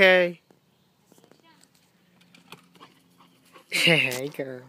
Okay. hey, girl.